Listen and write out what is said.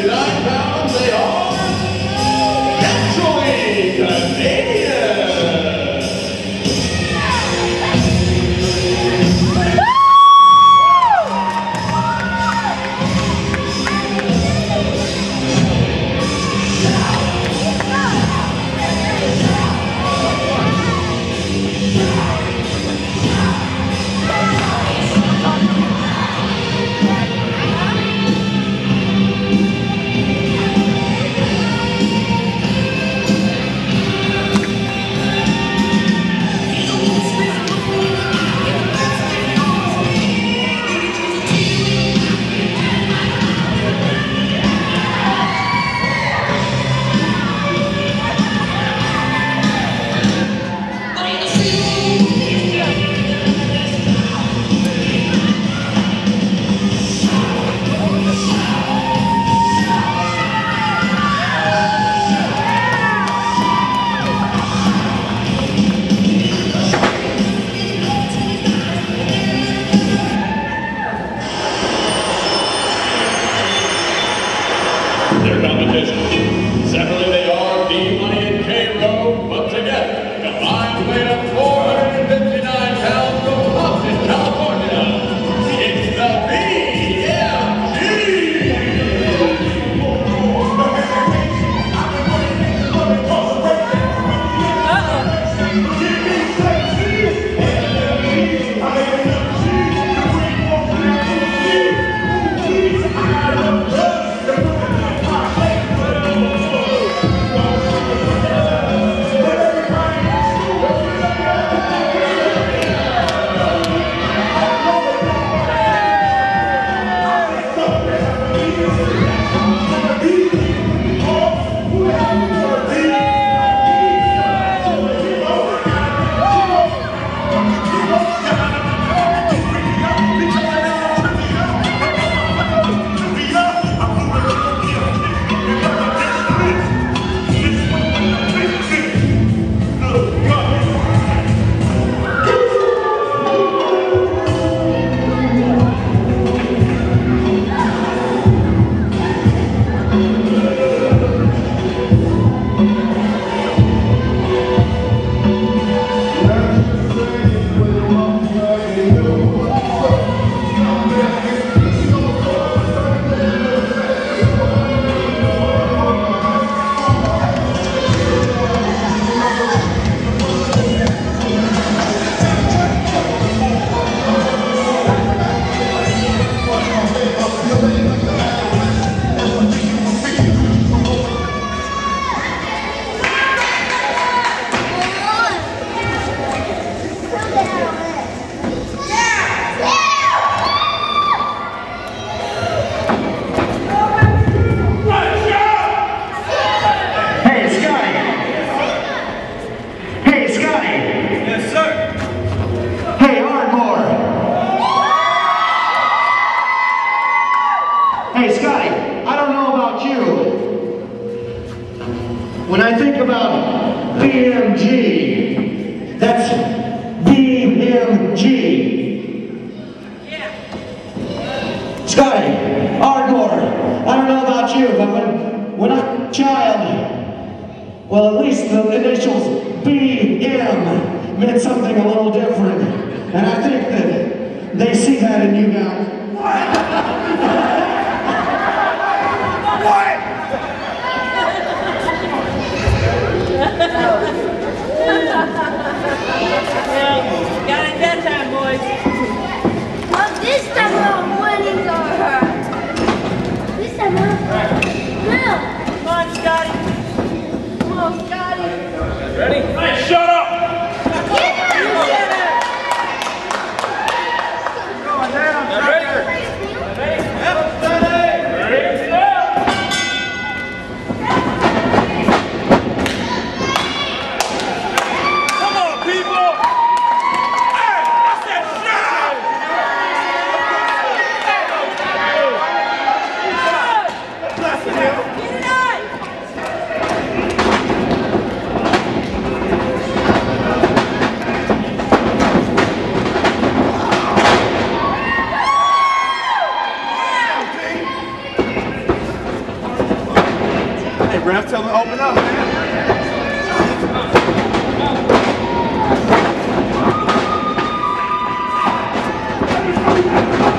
Iraq, Their competition. Separately, BMG, that's BMG. Yeah. Scotty, Ardmore, I don't know about you, but when, when a child, well, at least the initials BM meant something a little different. And I think that they see that in you now. ref, tell him to open up, man. Shut